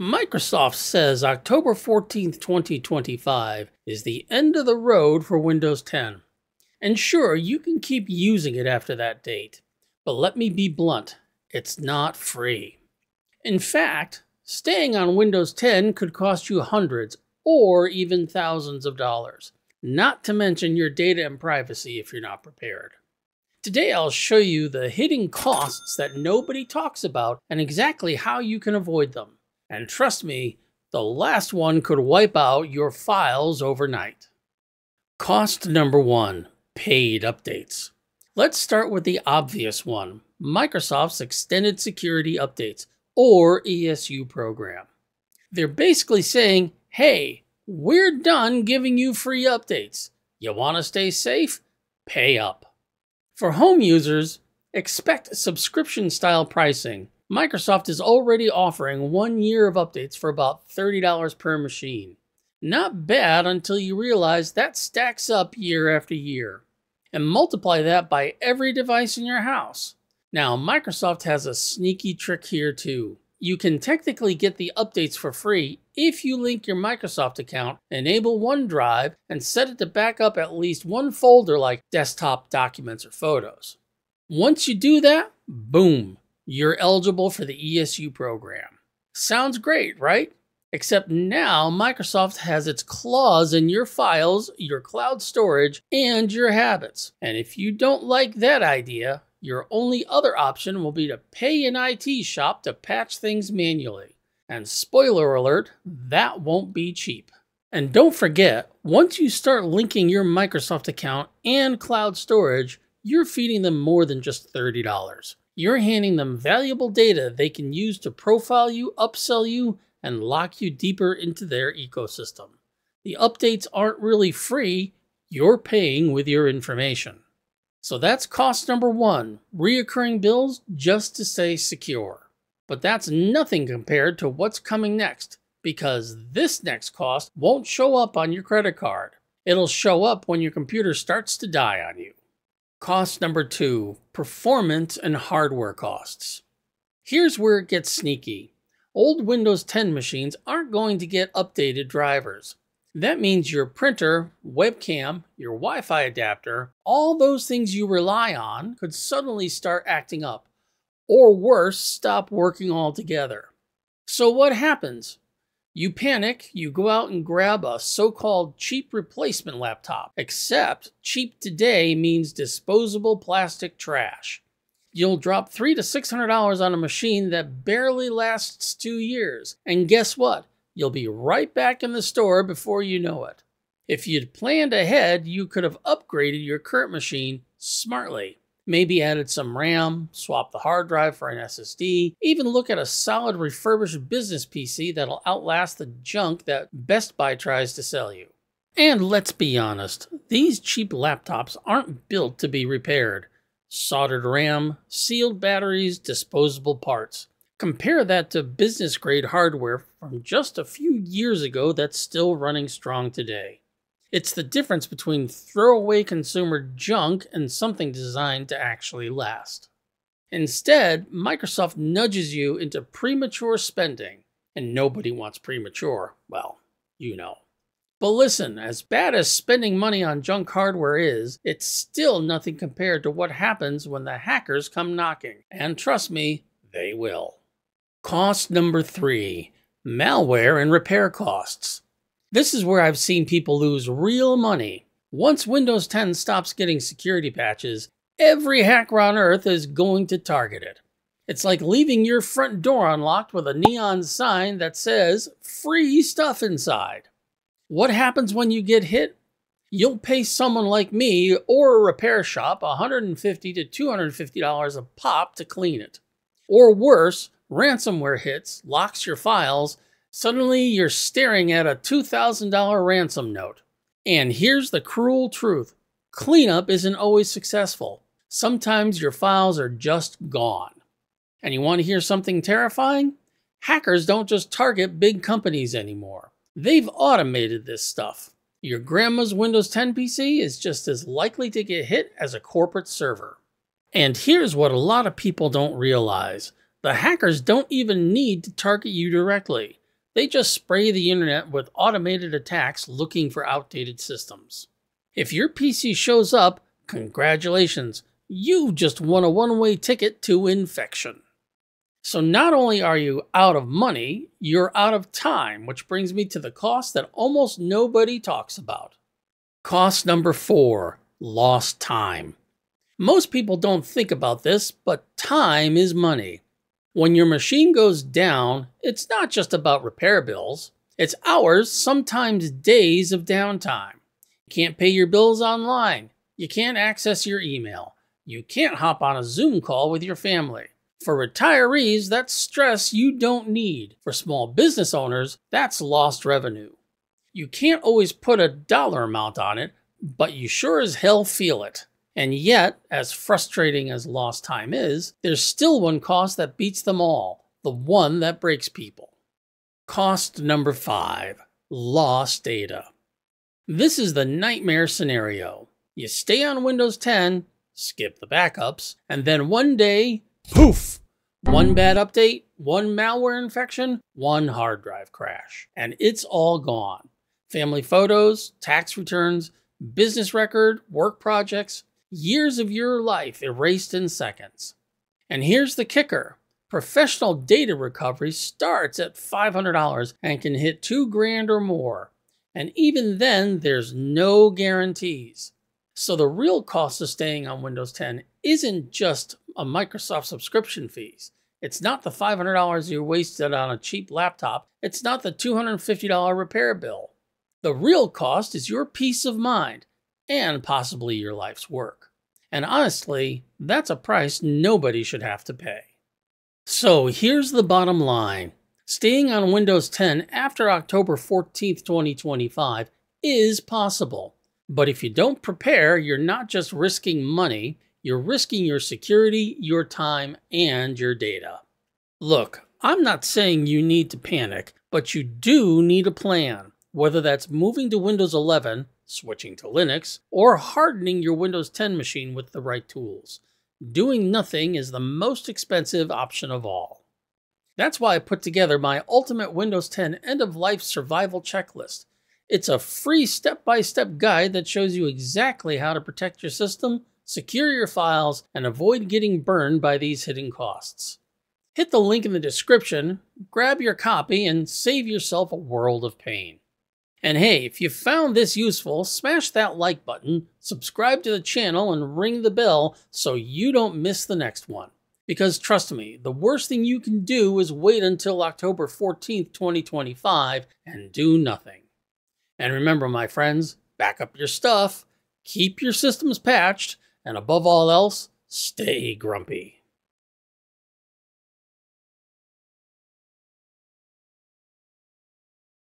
Microsoft says October 14th, 2025 is the end of the road for Windows 10. And sure, you can keep using it after that date. But let me be blunt, it's not free. In fact, staying on Windows 10 could cost you hundreds or even thousands of dollars, not to mention your data and privacy if you're not prepared. Today I'll show you the hidden costs that nobody talks about and exactly how you can avoid them. And trust me, the last one could wipe out your files overnight. Cost number one, paid updates. Let's start with the obvious one, Microsoft's Extended Security Updates, or ESU program. They're basically saying, hey, we're done giving you free updates. You want to stay safe? Pay up. For home users, expect subscription style pricing Microsoft is already offering one year of updates for about $30 per machine. Not bad until you realize that stacks up year after year. And multiply that by every device in your house. Now, Microsoft has a sneaky trick here too. You can technically get the updates for free if you link your Microsoft account, enable OneDrive, and set it to back up at least one folder like desktop documents or photos. Once you do that, boom, you're eligible for the ESU program. Sounds great, right? Except now Microsoft has its claws in your files, your cloud storage, and your habits. And if you don't like that idea, your only other option will be to pay an IT shop to patch things manually. And spoiler alert, that won't be cheap. And don't forget, once you start linking your Microsoft account and cloud storage, you're feeding them more than just $30. You're handing them valuable data they can use to profile you, upsell you, and lock you deeper into their ecosystem. The updates aren't really free, you're paying with your information. So that's cost number one reoccurring bills just to stay secure. But that's nothing compared to what's coming next, because this next cost won't show up on your credit card. It'll show up when your computer starts to die on you. Cost number two performance and hardware costs. Here's where it gets sneaky. Old Windows 10 machines aren't going to get updated drivers. That means your printer, webcam, your Wi Fi adapter, all those things you rely on could suddenly start acting up, or worse, stop working altogether. So, what happens? You panic, you go out and grab a so called cheap replacement laptop, except cheap today means disposable plastic trash. You'll drop three to six hundred dollars on a machine that barely lasts two years, and guess what? You'll be right back in the store before you know it. If you'd planned ahead, you could have upgraded your current machine smartly maybe added some RAM, swap the hard drive for an SSD, even look at a solid refurbished business PC that'll outlast the junk that Best Buy tries to sell you. And let's be honest, these cheap laptops aren't built to be repaired. Soldered RAM, sealed batteries, disposable parts. Compare that to business grade hardware from just a few years ago that's still running strong today. It's the difference between throwaway consumer junk and something designed to actually last. Instead, Microsoft nudges you into premature spending, and nobody wants premature. Well, you know. But listen, as bad as spending money on junk hardware is, it's still nothing compared to what happens when the hackers come knocking. And trust me, they will. Cost number three malware and repair costs. This is where I've seen people lose real money. Once Windows 10 stops getting security patches, every hacker on earth is going to target it. It's like leaving your front door unlocked with a neon sign that says free stuff inside. What happens when you get hit? You'll pay someone like me or a repair shop $150 to $250 a pop to clean it. Or worse, ransomware hits, locks your files, Suddenly, you're staring at a $2,000 ransom note. And here's the cruel truth cleanup isn't always successful. Sometimes your files are just gone. And you want to hear something terrifying? Hackers don't just target big companies anymore. They've automated this stuff. Your grandma's Windows 10 PC is just as likely to get hit as a corporate server. And here's what a lot of people don't realize the hackers don't even need to target you directly. They just spray the internet with automated attacks looking for outdated systems. If your PC shows up, congratulations, you just won a one way ticket to infection. So not only are you out of money, you're out of time, which brings me to the cost that almost nobody talks about. Cost number four lost time. Most people don't think about this, but time is money. When your machine goes down, it's not just about repair bills, it's hours, sometimes days of downtime. You can't pay your bills online, you can't access your email, you can't hop on a Zoom call with your family. For retirees, that's stress you don't need. For small business owners, that's lost revenue. You can't always put a dollar amount on it, but you sure as hell feel it. And yet, as frustrating as lost time is, there's still one cost that beats them all the one that breaks people. Cost number five lost data. This is the nightmare scenario. You stay on Windows 10, skip the backups, and then one day, poof! One bad update, one malware infection, one hard drive crash, and it's all gone. Family photos, tax returns, business record, work projects, years of your life erased in seconds. And here's the kicker professional data recovery starts at $500 and can hit 2 grand or more. And even then, there's no guarantees. So the real cost of staying on Windows 10 isn't just a Microsoft subscription fees. It's not the $500 you wasted on a cheap laptop. It's not the $250 repair bill. The real cost is your peace of mind and possibly your life's work. And honestly, that's a price nobody should have to pay. So here's the bottom line staying on Windows 10 after October 14th, 2025 is possible. But if you don't prepare, you're not just risking money, you're risking your security, your time, and your data. Look, I'm not saying you need to panic, but you do need a plan, whether that's moving to Windows 11 switching to Linux, or hardening your Windows 10 machine with the right tools. Doing nothing is the most expensive option of all. That's why I put together my Ultimate Windows 10 End of Life Survival Checklist. It's a free step by step guide that shows you exactly how to protect your system, secure your files, and avoid getting burned by these hidden costs. Hit the link in the description, grab your copy, and save yourself a world of pain. And hey, if you found this useful, smash that like button, subscribe to the channel, and ring the bell so you don't miss the next one. Because trust me, the worst thing you can do is wait until October 14th, 2025 and do nothing. And remember, my friends, back up your stuff, keep your systems patched, and above all else, stay grumpy.